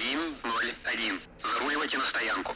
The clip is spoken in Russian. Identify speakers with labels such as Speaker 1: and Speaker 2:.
Speaker 1: 101. Заруливайте на стоянку.